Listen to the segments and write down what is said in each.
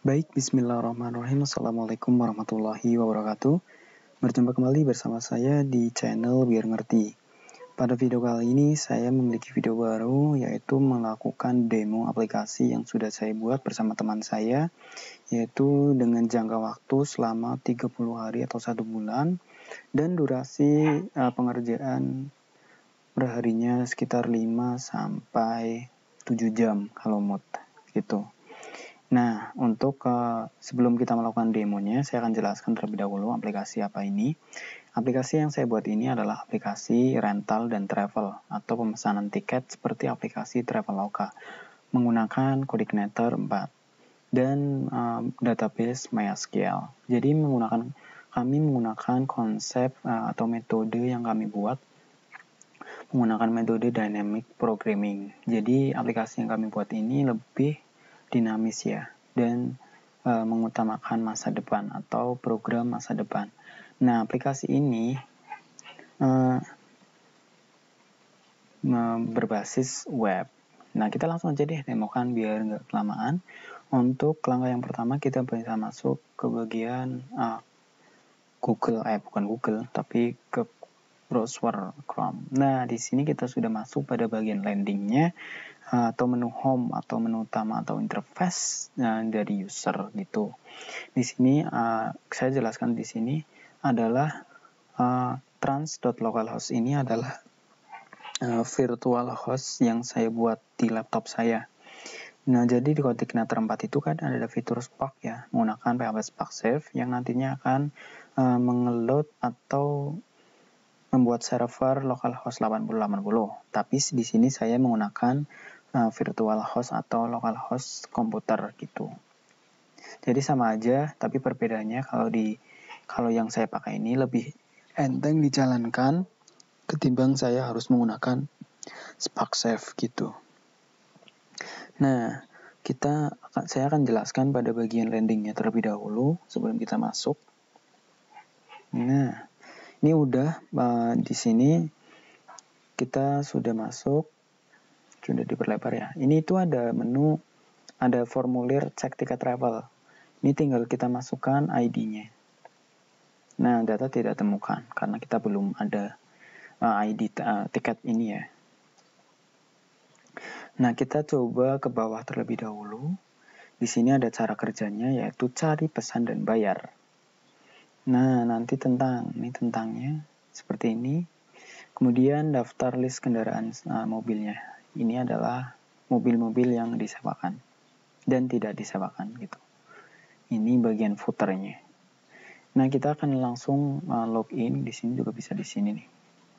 Baik, bismillahirrahmanirrahim. Assalamualaikum warahmatullahi wabarakatuh. Berjumpa kembali bersama saya di channel Biar Ngerti. Pada video kali ini, saya memiliki video baru, yaitu melakukan demo aplikasi yang sudah saya buat bersama teman saya, yaitu dengan jangka waktu selama 30 hari atau satu bulan, dan durasi uh, pengerjaan perharinya sekitar 5 sampai 7 jam kalau mood gitu. Nah, untuk uh, sebelum kita melakukan demonya, saya akan jelaskan terlebih dahulu aplikasi apa ini. Aplikasi yang saya buat ini adalah aplikasi rental dan travel atau pemesanan tiket seperti aplikasi Traveloka menggunakan Coordinator 4 dan uh, database MySQL. Jadi menggunakan kami menggunakan konsep uh, atau metode yang kami buat menggunakan metode dynamic programming. Jadi aplikasi yang kami buat ini lebih dinamis ya dan e, mengutamakan masa depan atau program masa depan. Nah, aplikasi ini e, berbasis web. Nah, kita langsung aja deh demokan biar nggak kelamaan. Untuk langkah yang pertama kita bisa masuk ke bagian uh, Google, eh bukan Google, tapi ke browser Chrome. Nah, di sini kita sudah masuk pada bagian landingnya atau menu home atau menu utama atau interface uh, dari user gitu. Di sini uh, saya jelaskan di sini adalah uh, trans.localhost ini adalah uh, virtual host yang saya buat di laptop saya. Nah, jadi di koordinator 4 itu kan ada fitur Spark ya, menggunakan PHP Spark Save yang nantinya akan uh, mengeload atau membuat server localhost 8080. Tapi di sini saya menggunakan uh, virtual host atau local host komputer gitu. Jadi sama aja, tapi perbedaannya kalau di kalau yang saya pakai ini lebih enteng dijalankan ketimbang saya harus menggunakan Spark Safe gitu. Nah, kita saya akan jelaskan pada bagian landingnya terlebih dahulu sebelum kita masuk. Nah, ini udah uh, di sini kita sudah masuk sudah diperlebar ya. Ini itu ada menu, ada formulir cek tiket travel. Ini tinggal kita masukkan ID-nya. Nah, data tidak temukan karena kita belum ada uh, ID uh, tiket ini ya. Nah, kita coba ke bawah terlebih dahulu. Di sini ada cara kerjanya yaitu cari pesan dan bayar. Nah, nanti tentang ini tentangnya seperti ini. Kemudian daftar list kendaraan uh, mobilnya ini adalah mobil-mobil yang disewakan dan tidak disewakan gitu. Ini bagian footernya. Nah, kita akan langsung uh, login di sini juga bisa di sini nih.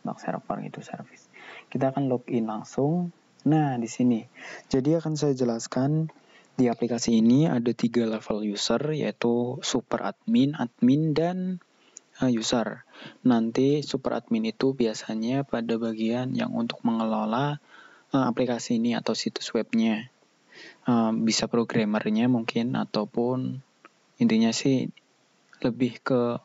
Log server gitu service. Kita akan login langsung. Nah, di sini. Jadi akan saya jelaskan di aplikasi ini ada tiga level user yaitu super admin, admin dan uh, user. Nanti super admin itu biasanya pada bagian yang untuk mengelola uh, aplikasi ini atau situs webnya. Uh, bisa programmernya mungkin ataupun intinya sih lebih ke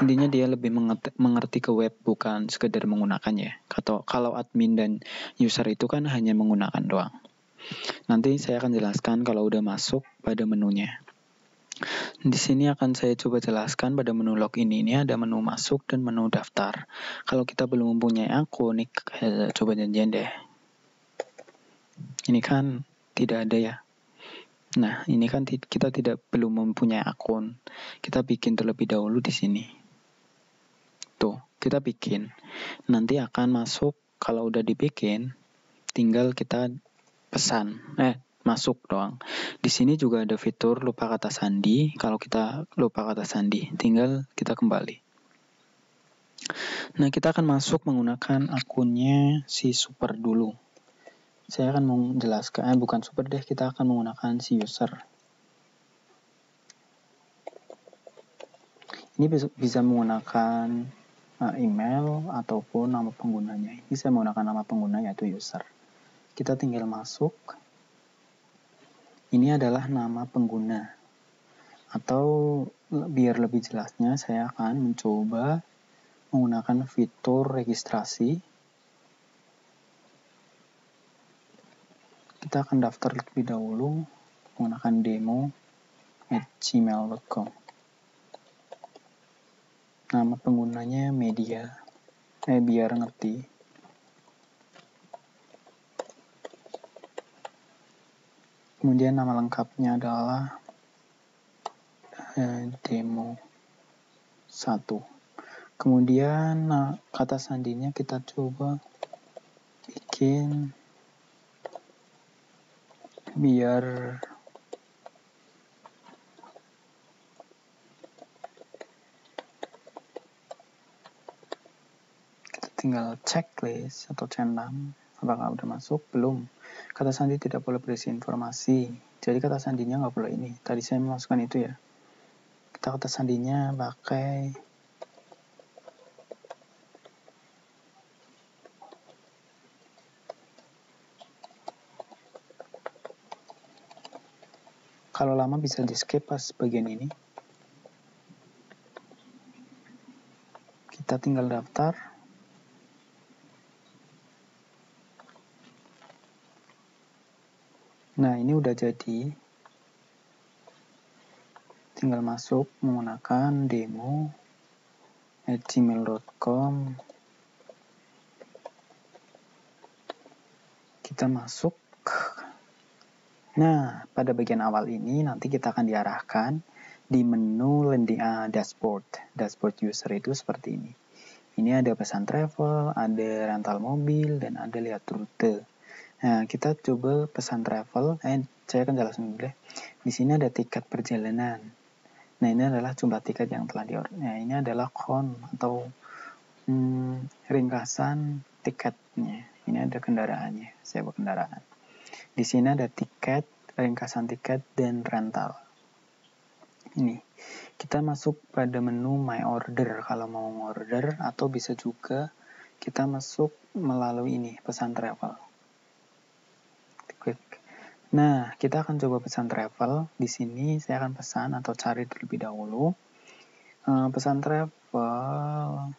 intinya dia lebih mengerti, mengerti ke web bukan sekedar menggunakannya. Atau kalau admin dan user itu kan hanya menggunakan doang. Nanti saya akan jelaskan kalau udah masuk pada menunya. Di sini akan saya coba jelaskan pada menu login ini ada menu masuk dan menu daftar. Kalau kita belum mempunyai akun, nih coba janjian deh ini kan tidak ada ya. Nah, ini kan kita tidak belum mempunyai akun. Kita bikin terlebih dahulu di sini. Tuh, kita bikin. Nanti akan masuk kalau udah dibikin, tinggal kita pesan. Eh, masuk doang. Di sini juga ada fitur lupa kata sandi. Kalau kita lupa kata sandi, tinggal kita kembali. Nah, kita akan masuk menggunakan akunnya si super dulu saya akan menjelaskan, eh, bukan super deh, kita akan menggunakan si user. Ini bisa, menggunakan uh, email ataupun nama penggunanya. Ini saya menggunakan nama pengguna yaitu user. Kita tinggal masuk. Ini adalah nama pengguna. Atau biar lebih jelasnya, saya akan mencoba menggunakan fitur registrasi kita akan daftar lebih dahulu menggunakan demo at gmail.com nama penggunanya media. Eh biar ngerti. Kemudian nama lengkapnya adalah eh, demo 1 kemudian nah, kata sandinya kita coba bikin biar tinggal checklist atau centang apakah udah masuk? Belum. Kata sandi tidak boleh berisi informasi. Jadi kata sandinya nggak boleh ini. Tadi saya memasukkan itu ya. Kita kata sandinya pakai lama bisa di skip pas bagian ini kita tinggal daftar Nah, ini udah jadi. Tinggal masuk menggunakan demo gmail.com. Kita masuk. Nah, pada bagian awal ini nanti kita akan diarahkan di menu landing uh, dashboard. Dashboard user itu seperti ini. Ini ada pesan travel, ada rental mobil, dan ada lihat rute. Nah, kita coba pesan travel. Eh, saya akan jelasin dulu deh. Di sini ada tiket perjalanan. Nah, ini adalah jumlah tiket yang telah di Nah, ini adalah kon atau hmm, ringkasan tiketnya. Ini ada kendaraannya. Saya buat kendaraan. Di sini ada tiket, ringkasan tiket, dan rental. Ini. Kita masuk pada menu My Order kalau mau order atau bisa juga kita masuk melalui ini, pesan travel. Nah, kita akan coba pesan travel. Di sini saya akan pesan atau cari terlebih dahulu. Uh, pesan travel.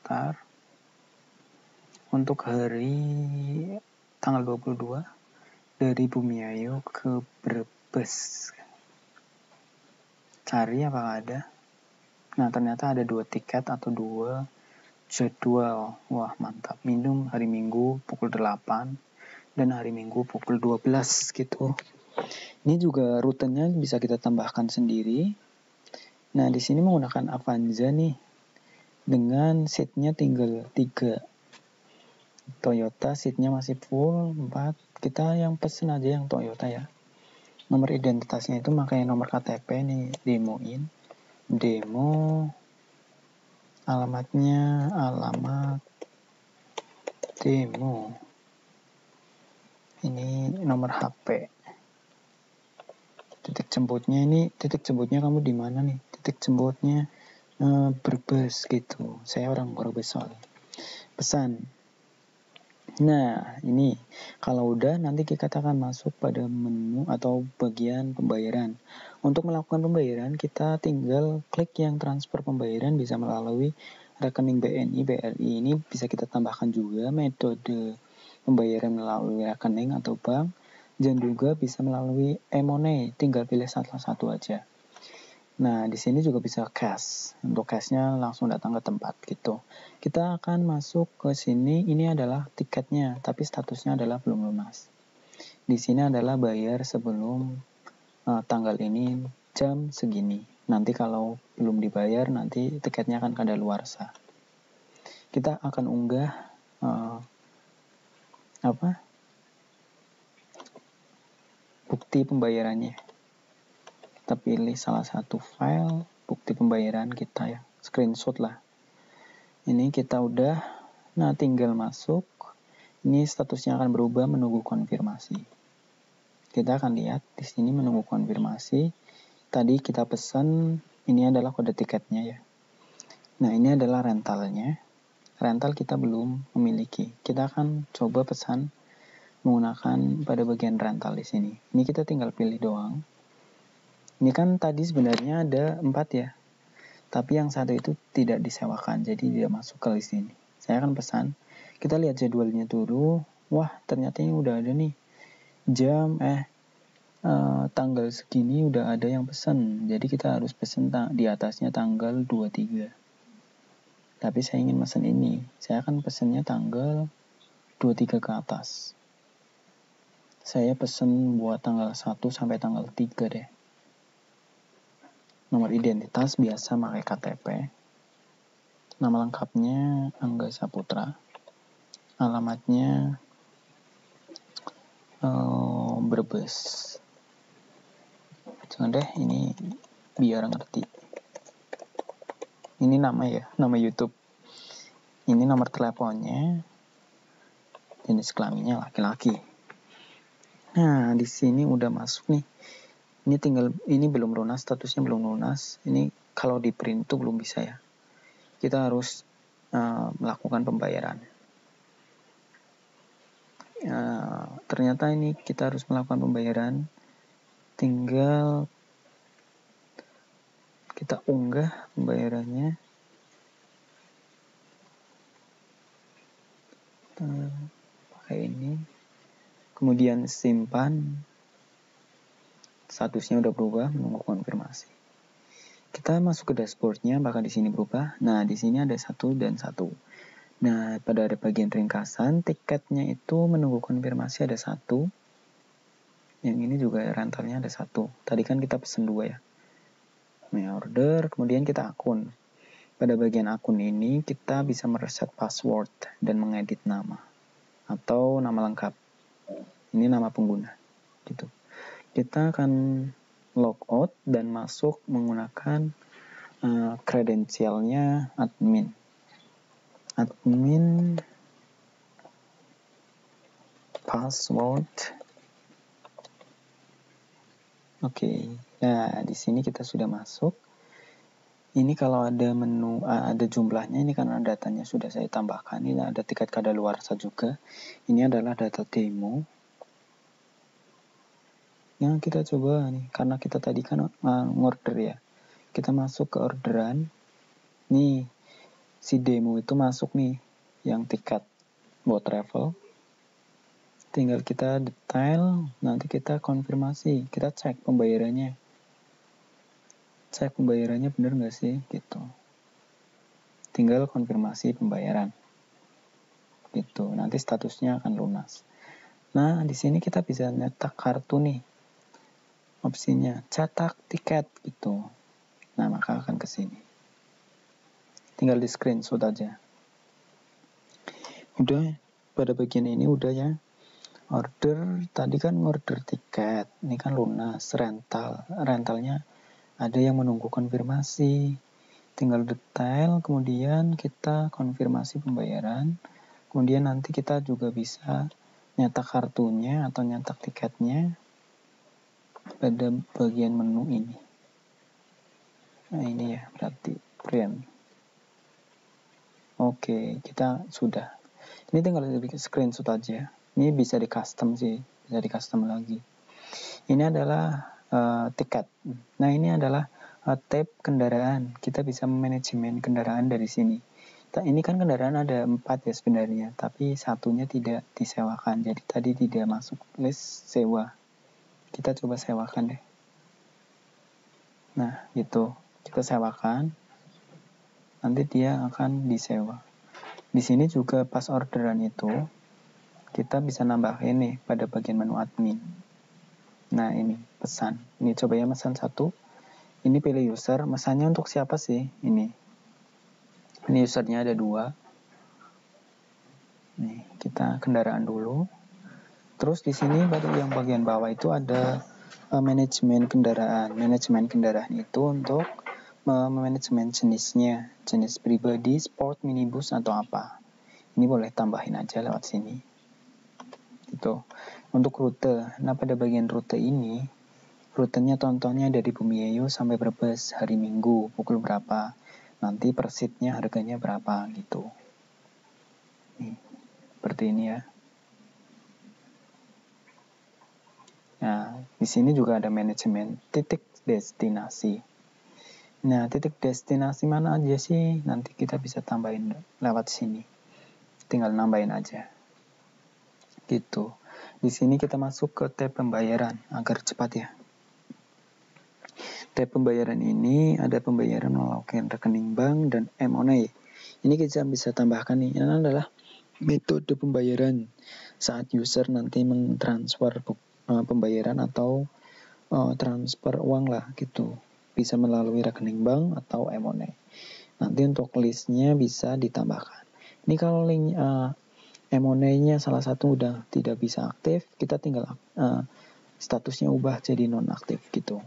Ntar. Untuk hari tanggal 22 dari Bumiayu ke Brebes. Cari apakah ada. Nah, ternyata ada dua tiket atau dua jadwal. Wah, mantap. Minum hari Minggu pukul 8 dan hari Minggu pukul 12 gitu. Ini juga rutenya bisa kita tambahkan sendiri. Nah, di sini menggunakan Avanza nih. Dengan seatnya tinggal 3. Toyota seatnya masih full 4. Kita yang pesen aja yang Toyota ya. Nomor identitasnya itu makanya nomor KTP nih demoin. Demo alamatnya alamat demo ini nomor HP titik jemputnya ini titik jemputnya kamu di mana nih titik jemputnya e, berbes gitu saya orang berbes soalnya pesan nah ini. Kalau udah nanti kita akan masuk pada menu atau bagian pembayaran. Untuk melakukan pembayaran kita tinggal klik yang transfer pembayaran bisa melalui rekening BNI BRI ini bisa kita tambahkan juga metode pembayaran melalui rekening atau bank, dan juga bisa melalui e-money, tinggal pilih salah satu aja. Nah, di sini juga bisa cash. Untuk cashnya langsung datang ke tempat gitu. Kita akan masuk ke sini. Ini adalah tiketnya, tapi statusnya adalah belum lunas. Di sini adalah bayar sebelum uh, tanggal ini jam segini. Nanti kalau belum dibayar, nanti tiketnya akan kadaluarsa. Kita akan unggah uh, apa bukti pembayarannya kita pilih salah satu file bukti pembayaran kita ya. Screenshot lah. Ini kita udah nah tinggal masuk. Ini statusnya akan berubah menunggu konfirmasi. Kita akan lihat di sini menunggu konfirmasi. Tadi kita pesan ini adalah kode tiketnya ya. Nah ini adalah rentalnya. Rental kita belum memiliki. Kita akan coba pesan menggunakan pada bagian rental di sini. Ini kita tinggal pilih doang. Ini kan tadi sebenarnya ada empat ya, tapi yang satu itu tidak disewakan, jadi tidak masuk ke list ini. Saya akan pesan. Kita lihat jadwalnya dulu. Wah, ternyata ini udah ada nih. Jam eh uh, tanggal segini udah ada yang pesan jadi kita harus pesen di atasnya tanggal 23 tapi saya ingin pesan ini saya akan pesennya tanggal 23 ke atas saya pesen buat tanggal 1 sampai tanggal 3 deh nomor identitas biasa pakai KTP nama lengkapnya Angga Saputra. Alamatnya uh, Brebes. Jangan deh ini biar ngerti. Ini nama ya nama YouTube. Ini nomor teleponnya. Jenis kelaminnya laki-laki. Nah di sini udah masuk nih ini tinggal ini belum lunas statusnya belum lunas. Ini kalau di print itu belum bisa ya. Kita harus uh, melakukan pembayaran. Uh, ternyata ini kita harus melakukan pembayaran. Tinggal kita unggah pembayarannya. Uh, pakai ini. Kemudian simpan statusnya udah berubah menunggu konfirmasi. Kita masuk ke dashboardnya maka di sini berubah? Nah di sini ada satu dan satu. Nah pada ada bagian ringkasan tiketnya itu menunggu konfirmasi ada satu. Yang ini juga rentalnya ada satu. Tadi kan kita pesen dua ya. My order kemudian kita akun. Pada bagian akun ini kita bisa mereset password dan mengedit nama. Atau nama lengkap. Ini nama pengguna. Gitu kita akan logout dan masuk menggunakan uh, kredensialnya admin. Admin password. Oke, okay. nah di sini kita sudah masuk. Ini kalau ada menu, uh, ada jumlahnya, ini karena datanya sudah saya tambahkan. Ini ada tiket kadaluarsa juga. Ini adalah data demo yang kita coba nih karena kita tadi kan uh, ngorder ya. Kita masuk ke orderan. Nih si demo itu masuk nih yang tiket buat travel. Tinggal kita detail nanti kita konfirmasi kita cek pembayarannya. Cek pembayarannya bener nggak sih gitu. Tinggal konfirmasi pembayaran. Gitu nanti statusnya akan lunas. Nah di sini kita bisa nyetak kartu nih opsinya cetak tiket gitu. Nah, maka akan ke sini. Tinggal di screenshot aja. Udah pada bagian ini udah ya. Order tadi kan order tiket, ini kan lunas, rental. Rentalnya ada yang menunggu konfirmasi. Tinggal detail, kemudian kita konfirmasi pembayaran. Kemudian nanti kita juga bisa nyetak kartunya atau nyetak tiketnya pada bagian menu ini. Nah ini ya berarti print. Oke, kita sudah. Ini tinggal bikin screenshot aja. Ini bisa di custom sih, bisa di custom lagi. Ini adalah uh, tiket. Nah ini adalah uh, tab kendaraan. Kita bisa manajemen kendaraan dari sini. Ini kan kendaraan ada empat ya sebenarnya, tapi satunya tidak disewakan. Jadi tadi tidak masuk list sewa kita coba sewakan deh. Nah itu kita sewakan. Nanti dia akan disewa. Di sini juga pas orderan itu kita bisa nambah ini pada bagian menu admin. Nah ini pesan. Ini coba ya pesan satu. Ini pilih user. Mesannya untuk siapa sih? Ini. Ini usernya ada dua. Nih kita kendaraan dulu Terus di sini pada yang bagian bawah itu ada uh, manajemen kendaraan. Manajemen kendaraan itu untuk uh, jenisnya, jenis pribadi, sport, minibus atau apa. Ini boleh tambahin aja lewat sini. Itu. Untuk rute. Nah, pada bagian rute ini rutenya tontonnya dari Bumiayu sampai Brebes hari Minggu pukul berapa. Nanti persitnya harganya berapa gitu. Nih, seperti ini ya. Nah, di sini juga ada manajemen titik destinasi. Nah, titik destinasi mana aja sih? Nanti kita bisa tambahin lewat sini. Tinggal nambahin aja. Gitu. di sini kita masuk ke tab pembayaran agar cepat ya. Tab pembayaran ini ada pembayaran melalui rekening bank dan M-Money. Ini kita bisa tambahkan nih, ini adalah metode pembayaran saat user nanti mentransfer uh, pembayaran atau uh, transfer uang lah gitu. Bisa melalui rekening bank atau M-Money. Nanti untuk listnya bisa ditambahkan. Ini kalau link uh, M-Money-nya salah satu udah tidak bisa aktif, kita tinggal uh, statusnya ubah jadi non aktif gitu.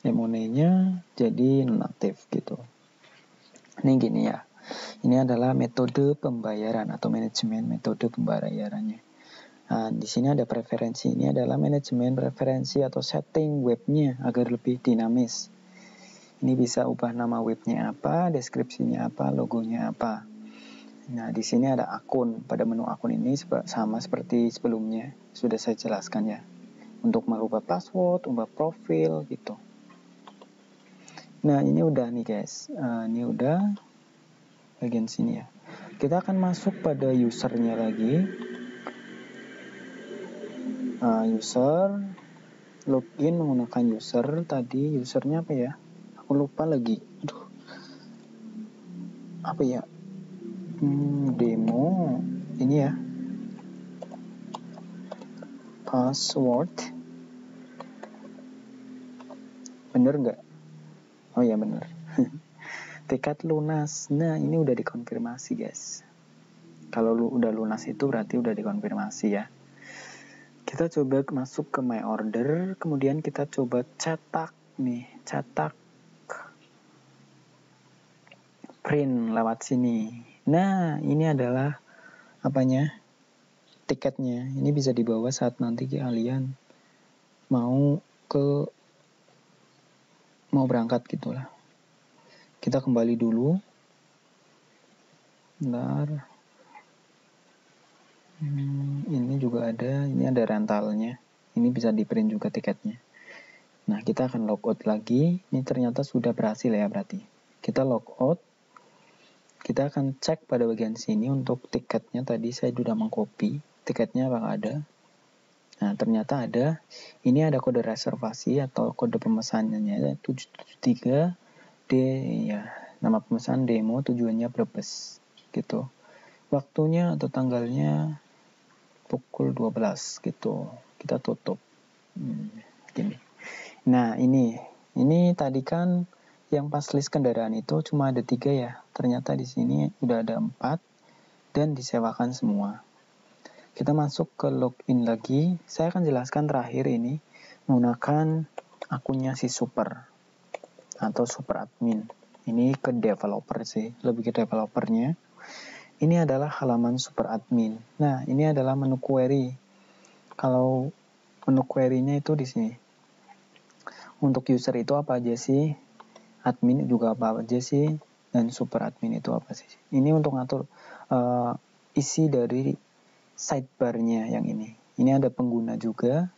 Emonenya jadi nonaktif gitu. Ini gini ya. Ini adalah metode pembayaran atau manajemen metode pembayarannya. Nah, di sini ada preferensi. Ini adalah manajemen preferensi atau setting webnya agar lebih dinamis. Ini bisa ubah nama webnya apa, deskripsinya apa, logonya apa. Nah, di sini ada akun. Pada menu akun ini sama seperti sebelumnya. Sudah saya jelaskan ya. Untuk merubah password, ubah profil gitu. Nah ini udah nih guys, uh, ini udah bagian sini ya. Kita akan masuk pada usernya lagi. Uh, user login menggunakan user tadi usernya apa ya? Aku lupa lagi. Aduh. Apa ya? Hmm, demo ini ya. Password. Bener nggak? Oh ya bener. Tiket lunas. Nah ini udah dikonfirmasi guys. Kalau lu udah lunas itu berarti udah dikonfirmasi ya. Kita coba masuk ke my order. Kemudian kita coba cetak nih. Cetak print lewat sini. Nah ini adalah apanya? Tiketnya. Ini bisa dibawa saat nanti kalian mau ke mau berangkat gitulah kita kembali dulu. Bentar. Hmm, ini juga ada ini ada rentalnya. Ini bisa di print juga tiketnya. Nah kita akan logout lagi. Ini ternyata sudah berhasil ya berarti. Kita logout kita akan cek pada bagian sini untuk tiketnya. Tadi saya sudah mengcopy. Tiketnya apakah ada? Nah, ternyata ada. Ini ada kode reservasi atau kode pemesanannya 773 D ya. Nama pemesan demo tujuannya Brebes gitu. Waktunya atau tanggalnya pukul 12 gitu. Kita tutup. Hmm, gini. Nah, ini ini tadi kan yang pas list kendaraan itu cuma ada tiga ya. Ternyata di sini udah ada empat dan disewakan semua. Kita masuk ke login lagi. Saya akan jelaskan terakhir ini menggunakan akunnya si super atau super admin. Ini ke developer sih, lebih ke developernya. Ini adalah halaman super admin. Nah, ini adalah menu query. Kalau menu query-nya itu di sini. Untuk user itu apa aja sih? Admin juga apa aja sih? Dan super admin itu apa sih? Ini untuk ngatur uh, isi dari sidebarnya yang ini. Ini ada pengguna juga.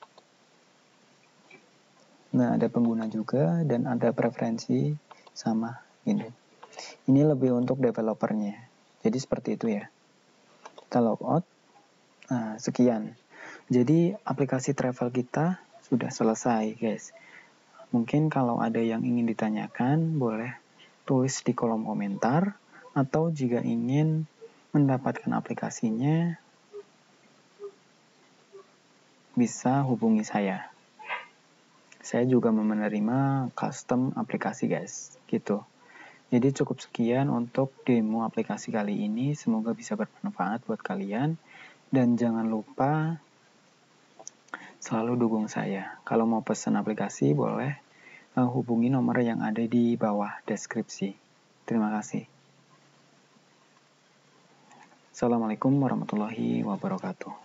Nah, ada pengguna juga dan ada preferensi sama ini. Ini lebih untuk developernya. Jadi seperti itu ya. Kita logout. Nah, sekian. Jadi aplikasi travel kita sudah selesai, guys. Mungkin kalau ada yang ingin ditanyakan, boleh tulis di kolom komentar atau jika ingin mendapatkan aplikasinya bisa hubungi saya. Saya juga menerima custom aplikasi guys, gitu. Jadi cukup sekian untuk demo aplikasi kali ini. Semoga bisa bermanfaat buat kalian. Dan jangan lupa selalu dukung saya. Kalau mau pesan aplikasi boleh uh, hubungi nomor yang ada di bawah deskripsi. Terima kasih. Assalamualaikum warahmatullahi wabarakatuh.